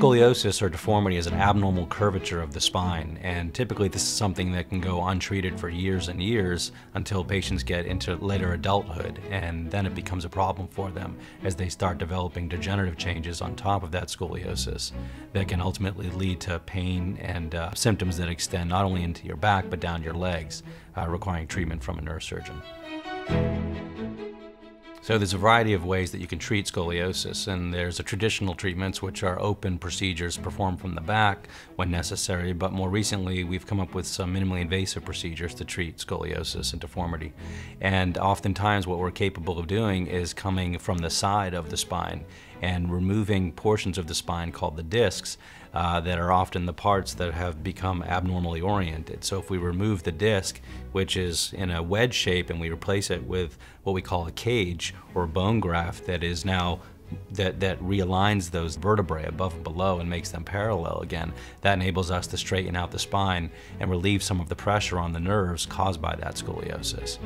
Scoliosis or deformity is an abnormal curvature of the spine, and typically this is something that can go untreated for years and years until patients get into later adulthood, and then it becomes a problem for them as they start developing degenerative changes on top of that scoliosis that can ultimately lead to pain and uh, symptoms that extend not only into your back but down your legs, uh, requiring treatment from a neurosurgeon. So there's a variety of ways that you can treat scoliosis, and there's the traditional treatments, which are open procedures performed from the back when necessary, but more recently we've come up with some minimally invasive procedures to treat scoliosis and deformity. And oftentimes what we're capable of doing is coming from the side of the spine and removing portions of the spine called the discs uh, that are often the parts that have become abnormally oriented. So if we remove the disc, which is in a wedge shape, and we replace it with what we call a cage or bone graft that is now that, that realigns those vertebrae above and below and makes them parallel again. That enables us to straighten out the spine and relieve some of the pressure on the nerves caused by that scoliosis.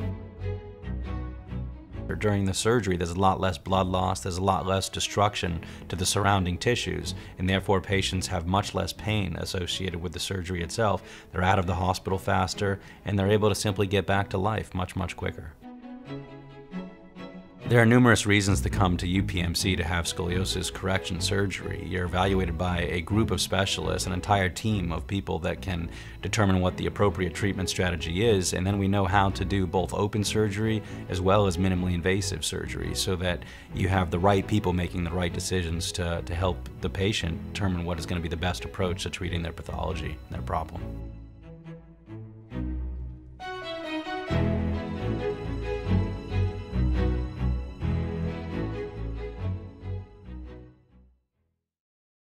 During the surgery, there's a lot less blood loss, there's a lot less destruction to the surrounding tissues, and therefore patients have much less pain associated with the surgery itself. They're out of the hospital faster, and they're able to simply get back to life much, much quicker. There are numerous reasons to come to UPMC to have scoliosis correction surgery. You're evaluated by a group of specialists, an entire team of people that can determine what the appropriate treatment strategy is, and then we know how to do both open surgery as well as minimally invasive surgery so that you have the right people making the right decisions to, to help the patient determine what is going to be the best approach to treating their pathology, their problem.